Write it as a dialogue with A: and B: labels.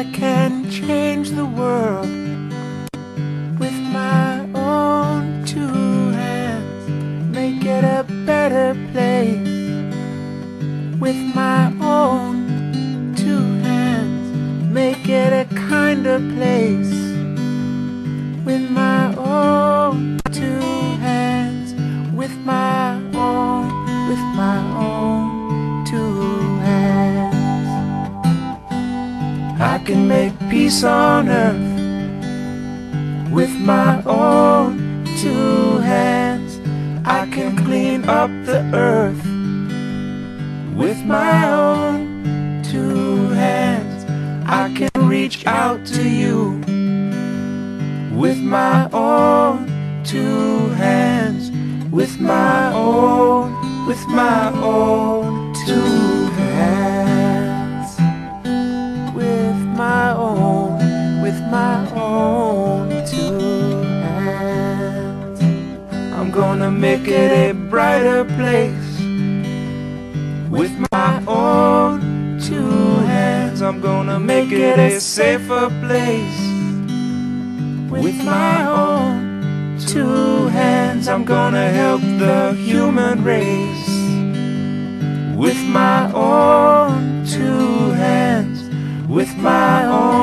A: I can change the world with my own two hands, make it a better place with my own two hands, make it a kinder place can make peace on earth with my own two hands. I can clean up the earth with my own two hands. I can reach out to you with my own two hands. With my own, with my own I'm gonna make it a brighter place with my own two hands. I'm gonna make it a safer place with my own two hands. I'm gonna help the human race with my own two hands. With my own